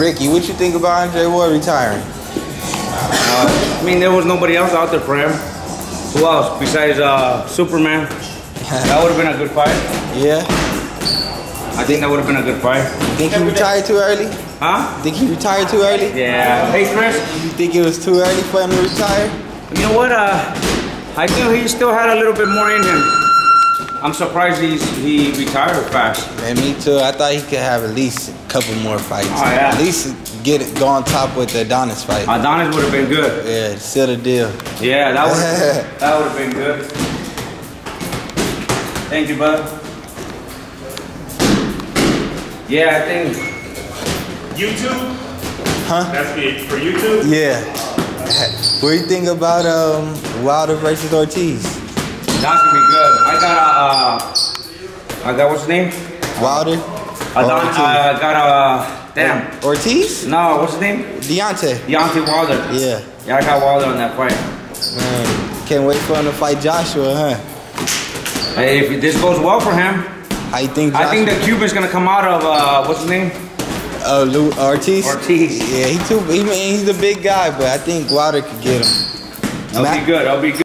Ricky, what you think about Andre Ward retiring? I mean, there was nobody else out there for him. Who else besides uh, Superman? That would have been a good fight. Yeah. I think that would have been a good fight. Think he retired too early? Huh? Think he retired too early? Yeah. Hey, Chris. You think it was too early for him to retire? You know what? Uh, I feel he still had a little bit more in him. I'm surprised he's he retired fast. Man, me too. I thought he could have at least a couple more fights. Oh, yeah. At least get it go on top with the Adonis fight. Adonis would have been good. yeah, seal the deal. Yeah, that would that would have been good. Thank you, bud. Yeah, I think YouTube? Huh? That's it for YouTube? Yeah. What do you think about um, Wilder versus Ortiz? that's gonna be good. I got a, uh, I got what's his name? Wilder? Adon, Ortiz? I got a damn. Ortiz? No, what's his name? Deontay. Deontay Wilder. Yeah. Yeah, I got Wilder on that fight. Man, can't wait for him to fight Joshua, huh? Hey, if this goes well for him, you think Joshua? I think the Cuban's gonna come out of uh, what's his name? Uh, oh, Lou Ortiz? Ortiz. Yeah, he too. He, he's a big guy, but I think Wilder could get him. I'll Matt- be good. I'll be good.